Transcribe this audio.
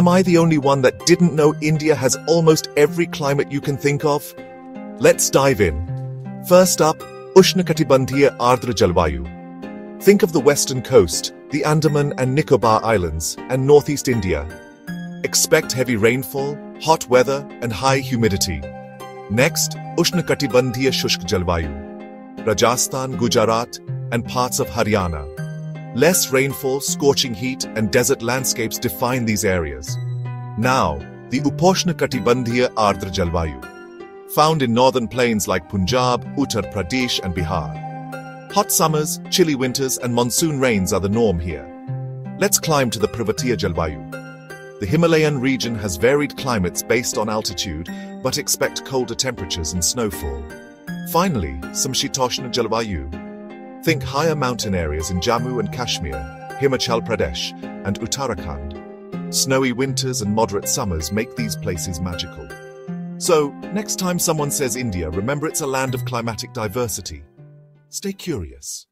Am I the only one that didn't know India has almost every climate you can think of? Let's dive in. First up, Ushnakatibandhiya Ardhra Jalvayu. Think of the western coast, the Andaman and Nicobar Islands, and northeast India. Expect heavy rainfall, hot weather, and high humidity. Next, Ushnakatibandhiya Shushk Jalvayu. Rajasthan, Gujarat, and parts of Haryana. Less rainfall, scorching heat, and desert landscapes define these areas. Now, the Uposhna Katibandhiya Ardhra Jalvayu, found in northern plains like Punjab, Uttar Pradesh, and Bihar. Hot summers, chilly winters, and monsoon rains are the norm here. Let's climb to the Parvatiya Jalvayu. The Himalayan region has varied climates based on altitude, but expect colder temperatures and snowfall. Finally, Samshitoshna Jalvayu. Think higher mountain areas in Jammu and Kashmir, Himachal Pradesh, and Uttarakhand. Snowy winters and moderate summers make these places magical. So, next time someone says India, remember it's a land of climatic diversity. Stay curious.